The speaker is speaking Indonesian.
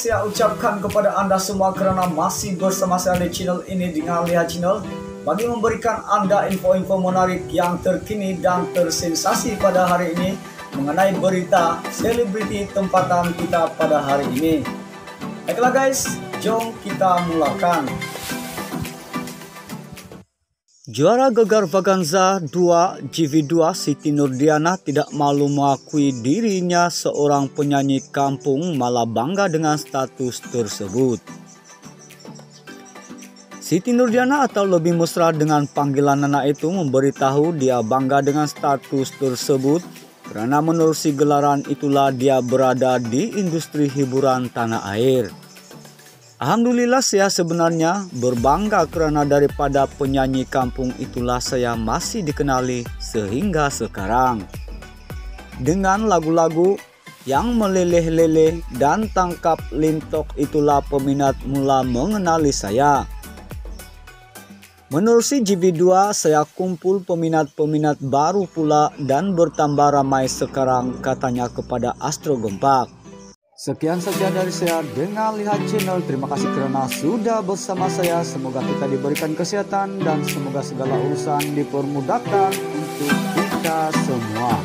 saya ucapkan kepada Anda semua kerana masih bersama saya di channel ini dengan Lihat Channel bagi memberikan Anda info-info menarik yang terkini dan tersensasi pada hari ini mengenai berita selebriti tempatan kita pada hari ini. Baiklah guys, jom kita mulakan. Juara Gegar Vaganza 2 GV2 Siti Nurdiana tidak malu mengakui dirinya seorang penyanyi kampung malah bangga dengan status tersebut. Siti Nurdiana atau lebih mesra dengan panggilan anak itu memberitahu dia bangga dengan status tersebut karena menurut si gelaran itulah dia berada di industri hiburan tanah air. Alhamdulillah saya sebenarnya berbangga kerana daripada penyanyi kampung itulah saya masih dikenali sehingga sekarang. Dengan lagu-lagu yang meleleh-leleh dan tangkap lintok itulah peminat mula mengenali saya. Menurut si GB2, saya kumpul peminat-peminat baru pula dan bertambah ramai sekarang katanya kepada Astro Gempak. Sekian saja dari saya dengan Lihat Channel. Terima kasih kerana sudah bersama saya. Semoga kita diberikan kesehatan dan semoga segala urusan dipermudahkan untuk kita semua.